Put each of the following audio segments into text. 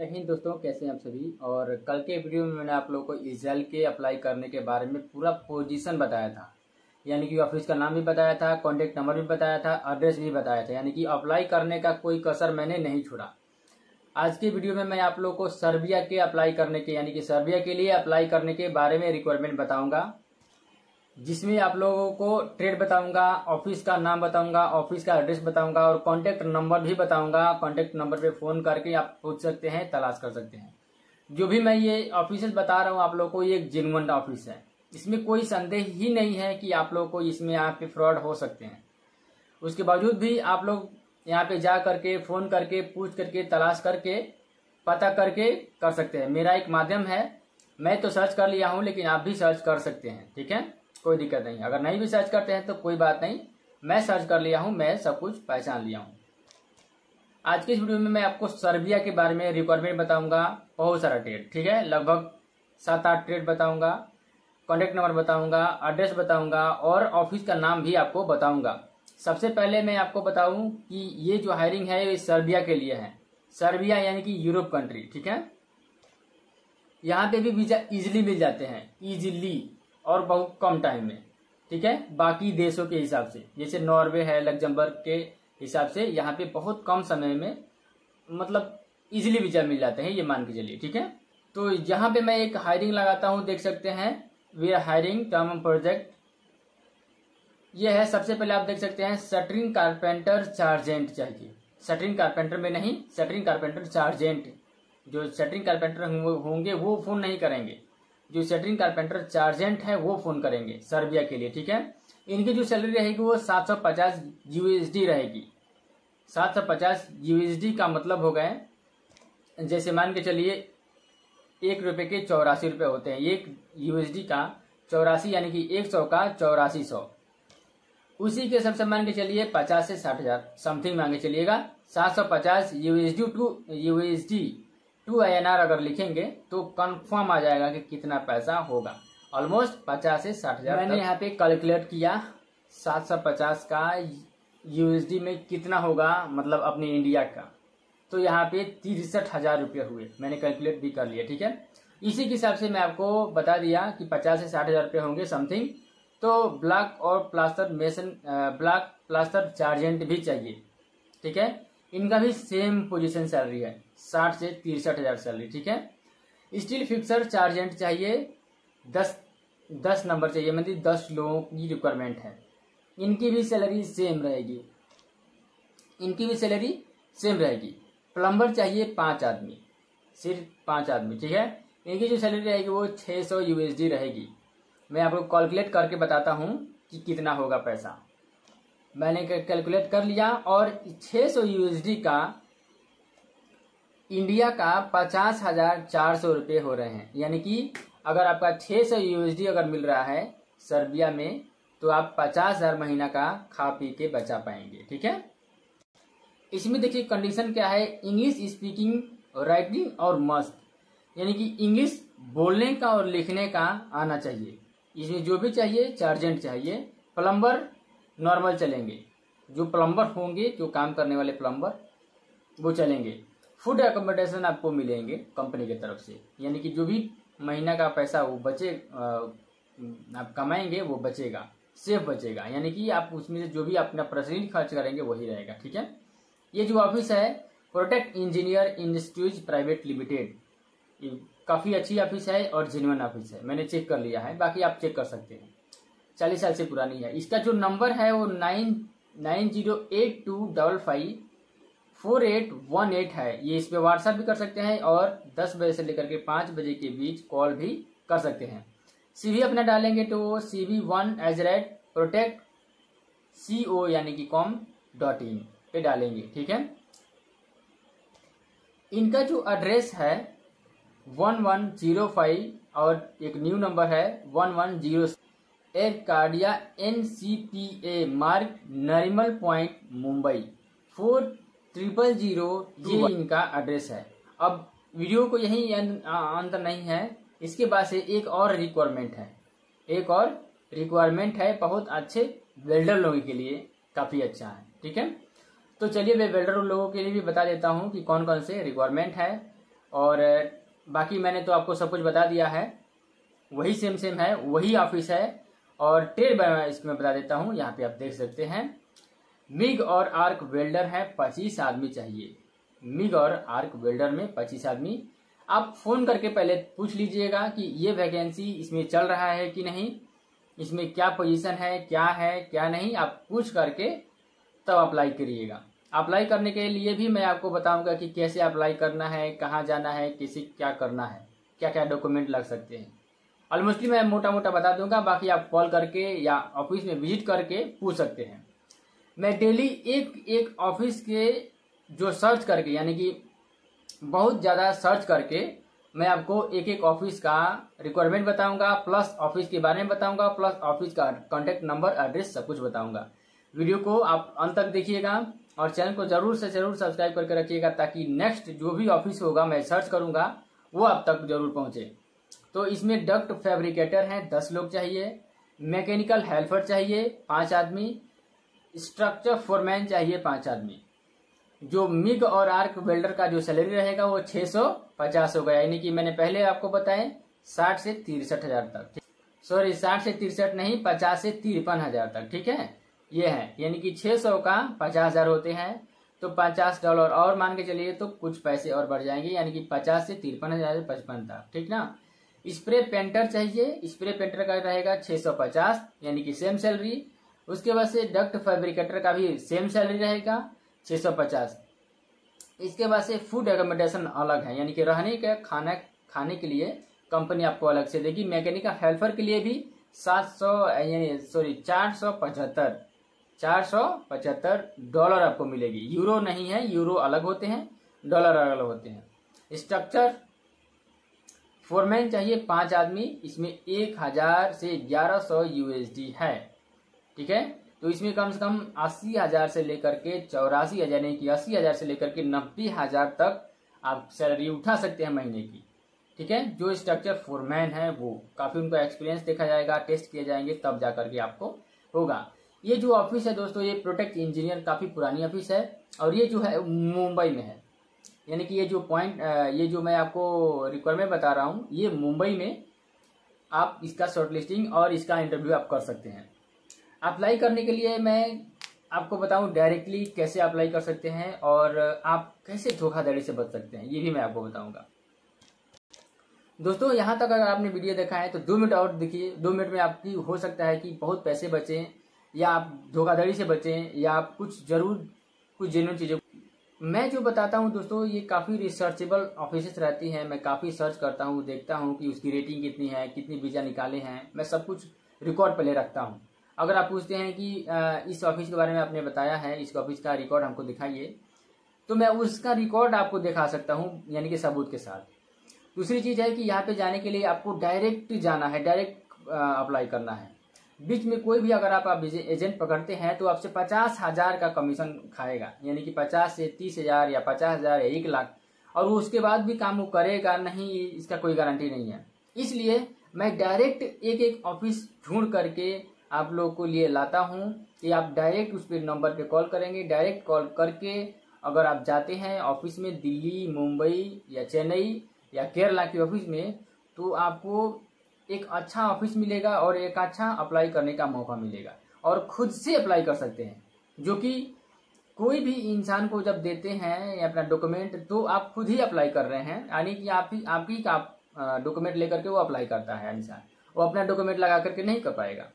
जय हिंद दोस्तों, कैसे हैं आप सभी? और कल के वीडियो में मैंने आप लोगों को इजल के अप्लाई करने के बारे में पूरा पोजीशन बताया था। यानी कि ऑफ़िस का नाम भी बताया था कॉन्टेक्ट नंबर भी बताया था एड्रेस भी बताया था। यानी कि अप्लाई करने का कोई कसर मैंने नहीं छोड़ा। आज की वीडियो में मैं आप लोग को सर्बिया के अप्लाई करने के, यानी कि सर्बिया के लिए अप्लाई करने के बारे में रिक्वायरमेंट बताऊँगा। जिसमें आप लोगों को ट्रेड बताऊँगा ऑफ़िस का नाम बताऊँगा ऑफ़िस का एड्रेस बताऊँगा और कॉन्टेक्ट नंबर भी बताऊँगा। कॉन्टेक्ट नंबर पे फ़ोन करके आप पूछ सकते हैं, तलाश कर सकते हैं। जो भी मैं ये ऑफ़िस बता रहा हूँ, आप लोगों को ये एक जेनुअन ऑफ़िस है। इसमें कोई संदेह ही नहीं है कि आप लोग को इसमें यहाँ पे फ्रॉड हो सकते हैं। उसके बावजूद भी आप लोग यहाँ पे जा करके फ़ोन करके, पूछ करके, तलाश करके, पता करके कर सकते हैं। मेरा एक माध्यम है। मैं तो सर्च कर लिया हूँ, लेकिन आप भी सर्च कर सकते हैं, ठीक है? कोई दिक्कत नहीं। अगर नहीं भी सर्च करते हैं तो कोई बात नहीं। मैं सर्च कर लिया हूँ, मैं सब कुछ पहचान लिया हूँ। आज के इस वीडियो में मैं आपको सर्बिया के बारे में रिक्वायरमेंट बताऊँगा। बहुत सारा ट्रेड ठीक है? लगभग सात आठ ट्रेड बताऊँगा। कॉन्टेक्ट नंबर बताऊँगा एड्रेस बताऊँगा और ऑफ़िस का नाम भी आपको बताऊँगा। सबसे पहले मैं आपको बताऊँ कि ये जो हायरिंग है, ये सर्बिया के लिए है। सर्बिया यानी कि यूरोप कंट्री ठीक है? यहाँ पे भी वीज़ा इजिली मिल जाते हैं। इजिली और बहुत कम टाइम में, ठीक है? बाकी देशों के हिसाब से, जैसे नॉर्वे है, लग्जमबर्ग के हिसाब से यहाँ पे बहुत कम समय में मतलब इजिली वीज़ा मिल जाते हैं, ये मान के चलिए, ठीक है? तो यहाँ पे मैं एक हायरिंग लगाता हूँ, देख सकते हैं we are hiring term project ये है, सबसे पहले आप देख सकते हैं सटरिंग कारपेंटर चार्जेंट चाहिए। सटरिंग कारपेंटर में नहीं सटरिंग कारपेंटर चार्जेंट जो सटरिंग कारपेंटर होंगे, वो फ़ोन नहीं करेंगे। जो सेटरिंग कारपेंटर चार्जेंट है, वो फ़ोन करेंगे सर्बिया के लिए, ठीक है? इनकी जो सैलरी रहेगी वो सात सौ पचास यूएसडी रहेगी। सात सौ पचास यूएसडी का मतलब हो गए, जैसे मान के चलिए, एक रुपए के चौरासी रुपए होते हैं। एक यूएसडी का चौरासी, यानी कि एक सौ का चौरासी सौ। उसी के सबसे मान के चलिए, पचास से साठ हज़ार समथिंग मांगे चलिएगा। सात सौ पचास USD to USD to I अगर लिखेंगे तो कंफर्म आ जाएगा कि कितना पैसा होगा। ऑलमोस्ट पचास से साठ हज़ार मैंने यहाँ पे कैलकुलेट किया सात सौ पचास का यूएसडी में कितना होगा मतलब अपने इंडिया का। तो यहाँ पे तिरसठ हज़ार रुपये हुए। मैंने कैलकुलेट भी कर लिया ठीक है? इसी के हिसाब से मैं आपको बता दिया कि पचास से साठ हज़ार रुपये होंगे समथिंग तो ब्लॉक और प्लास्टर मेसन ब्लॉक प्लास्टर चार्जेंट भी चाहिए ठीक है? इनका भी सेम पोजीशन सैलरी है, साठ से तिरसठ हज़ार सैलरी ठीक है? स्टील फिक्सर चार्जेंट चाहिए, दस दस नंबर चाहिए मतलब दस लोगों की रिक्वायरमेंट है। इनकी भी सैलरी सेम रहेगी। इनकी भी सैलरी सेम रहेगी। प्लम्बर चाहिए पाँच आदमी, सिर्फ़ पाँच आदमी, ठीक है? इनकी जो सैलरी रहेगी वो छह सौ यूएसडी रहेगी। मैं आपको कैलकुलेट करके बताता हूँ कि कितना होगा पैसा। मैंने कैलकुलेट कर लिया और छह सौ यूएसडी का इंडिया का पचास हज़ार चार सौ रुपये हो रहे हैं। यानी कि अगर आपका छह सौ यूएसडी अगर मिल रहा है सर्बिया में तो आप पचास हज़ार महीना का खा पी के बचा पाएँगे। ठीक है? इसमें देखिए कंडीशन क्या है? इंग्लिश स्पीकिंग राइटिंग और मस्ट यानी कि इंग्लिश बोलने का और लिखने का आना चाहिए। इसमें जो भी चाहिए चार्जेंट चाहिए प्लम्बर नॉर्मल चलेंगे। जो प्लम्बर होंगे, जो काम करने वाले प्लम्बर, वो चलेंगे। फ़ूड एकोमोडेशन आपको मिलेंगे कंपनी की तरफ़ से। यानी कि जो भी महीना का पैसा वो बचे आप कमाएँगे, वो बचेगा। सेफ़ बचेगा। यानी कि आप उसमें से जो भी अपना प्रतिदिन खर्च करेंगे, वही रहेगा। ठीक है? ये जो ऑफ़िस है Protect Engineer Industries Private Limited काफ़ी अच्छी ऑफ़िस है और जेन्युन ऑफ़िस है। मैंने चेक कर लिया है, बाकी आप चेक कर सकते हैं। चालीस साल से पुरानी है। इसका जो नंबर है वो nine nine zero eight two double five four eight one eight है। ये इस पे व्हाट्सएप भी कर सकते हैं और दस बजे से लेकर के पाँच बजे के बीच कॉल भी कर सकते हैं। सीवी अपना डालेंगे तो C V one at rate protect C O यानी कि कॉम डॉट इन पे डालेंगे, ठीक है? इनका जो एड्रेस है वन वन ज़ीरो फाइव और एक न्यू नंबर है वन वन ज़ीरो एक कार्डिया एन सी पी ए मार्ग Nariman point Mumbai. Four triple zero ये इनका एड्रेस है। अब वीडियो को यही अंत नहीं है। इसके बाद से एक और रिक्वायरमेंट है। एक और रिक्वायरमेंट है बहुत अच्छे वेल्डर लोगों के लिए काफ़ी अच्छा है। ठीक है? तो चलिए मैं वेल्डर लोगों के लिए भी बता देता हूँ कि कौन कौन से रिक्वायरमेंट है। और बाकी मैंने तो आपको सब कुछ बता दिया है। वही सेम सेम है वही ऑफ़िस है। और ट्रेड इसमें बता देता हूँ, यहाँ पे आप देख सकते हैं, मिग और आर्क वेल्डर है, पच्चीस आदमी चाहिए। मिग और आर्क वेल्डर में पच्चीस आदमी। आप फ़ोन करके पहले पूछ लीजिएगा कि ये वैकेंसी इसमें चल रहा है कि नहीं, इसमें क्या पोजीशन है, क्या है, क्या नहीं, आप पूछ करके तब अप्लाई करिएगा। अप्लाई करने के लिए भी मैं आपको बताऊँगा कि कैसे अप्लाई करना है, कहाँ जाना है, किसी क्या करना है क्या क्या डॉक्यूमेंट लग सकते हैं। ऑलमोस्टली मैं मोटा मोटा बता दूँगा, बाकी आप कॉल करके या ऑफ़िस में विज़िट करके पूछ सकते हैं। मैं डेली एक एक ऑफ़िस के जो सर्च करके, यानी कि बहुत ज़्यादा सर्च करके मैं आपको एक एक ऑफ़िस का रिक्वायरमेंट बताऊँगा प्लस ऑफ़िस के बारे में बताऊँगा प्लस ऑफ़िस का कॉन्टेक्ट नंबर एड्रेस सब कुछ बताऊँगा। वीडियो को आप अंत तक देखिएगा और चैनल को ज़रूर से ज़रूर सब्सक्राइब करके रखिएगा ताकि नेक्स्ट जो भी ऑफ़िस होगा, मैं सर्च करूँगा, वो आप तक ज़रूर पहुँचे। तो इसमें डक्ट फैब्रिकेटर हैं, दस लोग चाहिए। मैकेनिकल हेल्पर चाहिए, पाँच आदमी। स्ट्रक्चर फोरमैन चाहिए, पाँच आदमी। जो मिग और आर्क वेल्डर का जो सैलरी रहेगा, वो छह सौ पचास होगा। यानी कि मैंने पहले आपको बताए साठ से तिरसठ हज़ार तक सॉरी, साठ से तिरसठ नहीं, पचास से तिरपन हज़ार तक, ठीक है? ये है। यानी कि छह सौ का पचास हज़ार होते हैं। तो पचास डॉलर और मान के चलिए तो कुछ पैसे और बढ़ जाएँगे। यानी कि पचास से तिरपन हज़ार से पचपन तक, ठीक ना? स्प्रे पेंटर चाहिए। स्प्रे पेंटर का रहेगा छह सौ पचास, यानी कि सेम सैलरी उसके बाद से डक्ट फैब्रिकेटर का भी सेम सैलरी रहेगा, छह सौ पचास। इसके बाद से फ़ूड एकोमोडेशन अलग है, यानी कि रहने का, खाना, खाने के लिए कंपनी आपको अलग से देगी। मैकेनिकल हेल्पर के लिए भी सात सौ, यानी सॉरी चार सौ पचहत्तर, चार सौ पचहत्तर डॉलर आपको मिलेगी। यूरो नहीं है यूरो अलग होते हैं डॉलर अलग होते हैं। स्ट्रक्चर फोरमैन चाहिए पाँच आदमी, इसमें एक हज़ार से ग्यारह सौ यूएसडी है। ठीक है? तो इसमें कम से कम अस्सी हज़ार से लेकर के चौरासी हज़ार, यानी कि अस्सी हज़ार से लेकर के नब्बे हज़ार तक आप सैलरी उठा सकते हैं महीने की। ठीक है? जो स्ट्रक्चर फोरमैन है वो, काफ़ी उनका एक्सपीरियंस देखा जाएगा टेस्ट किए जाएँगे, तब जाकर के आपको होगा। ये जो ऑफ़िस है दोस्तों, ये प्रोटेक्ट इंजीनियर काफ़ी पुरानी ऑफ़िस है, और ये जो है, मुंबई में है। यानी कि ये जो पॉइंट ये जो मैं आपको रिक्वायरमेंट बता रहा हूँ, ये मुंबई में आप इसका शॉर्ट लिस्टिंग और इसका इंटरव्यू आप कर सकते हैं। अप्लाई करने के लिए मैं आपको बताऊँ डायरेक्टली कैसे अप्लाई कर सकते हैं और आप कैसे धोखाधड़ी से बच सकते हैं, ये भी मैं आपको बताऊँगा। दोस्तों, यहाँ तक अगर आपने वीडियो देखा है तो दो मिनट और देखिए, दो मिनट में आपकी हो सकता है कि बहुत पैसे बचें, या आप धोखाधड़ी से बचें, या आप कुछ ज़रूर, कुछ जेन्यून चीज़ें मैं जो बताता हूँ दोस्तों, ये काफ़ी रिसर्चेबल ऑफ़िस रहती हैं। मैं काफ़ी सर्च करता हूँ, देखता हूँ कि उसकी रेटिंग कितनी है, कितनी वीज़ा निकाले हैं। मैं सब कुछ रिकॉर्ड पहले रखता हूँ। अगर आप पूछते हैं कि इस ऑफ़िस के बारे में आपने बताया है, इस ऑफ़िस का रिकॉर्ड हमको दिखाइए तो मैं उसका रिकॉर्ड आपको दिखा सकता हूँ, यानी कि सबूत के साथ। दूसरी चीज़ है कि यहाँ पे जाने के लिए आपको डायरेक्ट जाना है डायरेक्ट अप्लाई करना है। बीच में कोई भी अगर आप, एजेंट पकड़ते हैं तो आपसे पचास हज़ार का कमीशन खाएगा। यानी कि पचास से तीस हज़ार या पचास हज़ार या एक लाख। और वो उसके बाद भी काम वो करेगा नहीं इसका कोई गारंटी नहीं है। इसलिए मैं डायरेक्ट एक एक ऑफ़िस ढूंढ करके आप लोगों को लिए लाता हूँ कि आप डायरेक्ट उस पर नंबर पे कॉल करेंगे। डायरेक्ट कॉल करके अगर आप जाते हैं ऑफ़िस में दिल्ली मुंबई या चेन्नई या केरला के ऑफ़िस में तो आपको एक अच्छा ऑफ़िस मिलेगा और एक अच्छा अप्लाई करने का मौका मिलेगा। और खुद से अप्लाई कर सकते हैं। जो कि कोई भी इंसान को जब देते हैं अपना डॉक्यूमेंट तो आप खुद ही अप्लाई कर रहे हैं। यानी कि आप ही, आप डॉक्यूमेंट लेकर के वो अप्लाई करता है इंसान। वो अपना डॉक्यूमेंट लगा करके नहीं कर पाएगा।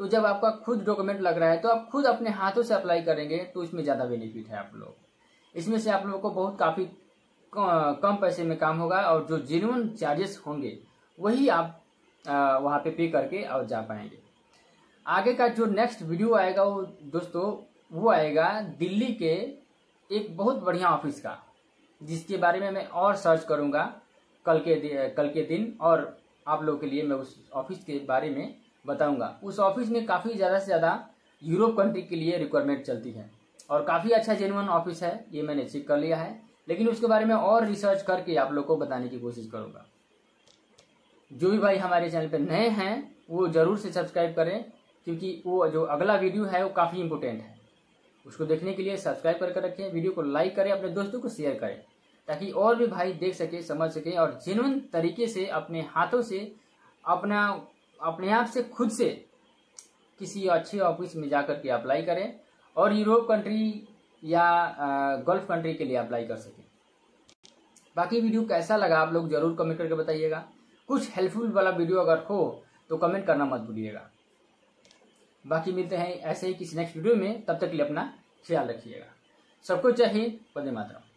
तो जब आपका खुद डॉक्यूमेंट लग रहा है तो आप खुद अपने हाथों से अप्लाई करेंगे तो इसमें ज़्यादा बेनिफिट है आप लोग इसमें से आप लोगों को बहुत काफ़ी कम पैसे में काम होगा और जो जेन्यून चार्जेस होंगे वही आप वहाँ पे पे करके और जा पाएँगे। आगे का जो नेक्स्ट वीडियो आएगा वो दोस्तों, वो आएगा दिल्ली के एक बहुत बढ़िया ऑफ़िस का, जिसके बारे में मैं और सर्च करूँगा कल के कल के दिन और आप लोगों के लिए मैं उस ऑफ़िस के बारे में बताऊँगा। उस ऑफ़िस में काफ़ी ज़्यादा से ज़्यादा यूरोप कंट्री के लिए रिक्वायरमेंट चलती है और काफ़ी अच्छा जेनुअन ऑफ़िस है, ये मैंने चेक कर लिया है। लेकिन उसके बारे में और रिसर्च करके आप लोग को बताने की कोशिश करूँगा। जो भी भाई हमारे चैनल पर नए हैं, वो ज़रूर से सब्सक्राइब करें, क्योंकि वो जो अगला वीडियो है, वो काफ़ी इंपोर्टेंट है। उसको देखने के लिए सब्सक्राइब करके रखें, वीडियो को लाइक करें, अपने दोस्तों को शेयर करें, ताकि और भी भाई देख सके, समझ सके, और जेनुअन तरीके से, अपने हाथों से, अपना, अपने आप से, खुद से किसी अच्छे ऑफ़िस में जाकर के अप्लाई करें, और यूरोप कंट्री या गल्फ कंट्री के लिए अप्लाई कर सके। बाकी वीडियो कैसा लगा, आप लोग ज़रूर कमेंट करके बताइएगा। कुछ हेल्पफुल वाला वीडियो अगर हो तो कमेंट करना मत भूलिएगा। बाकी मिलते हैं ऐसे ही किसी नेक्स्ट वीडियो में, तब तक के लिए अपना ख्याल रखिएगा। सबको चाहिए वंदे मातरम।